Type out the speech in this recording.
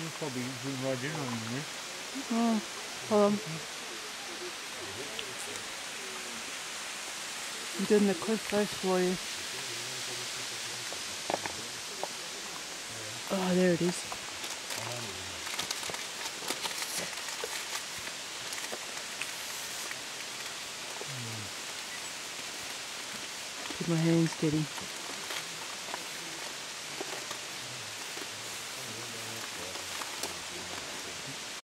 You'll probably zoom right in on you. Oh, hold on. I'm doing the cliff face for you. Oh, there it is. Keep my hands steady.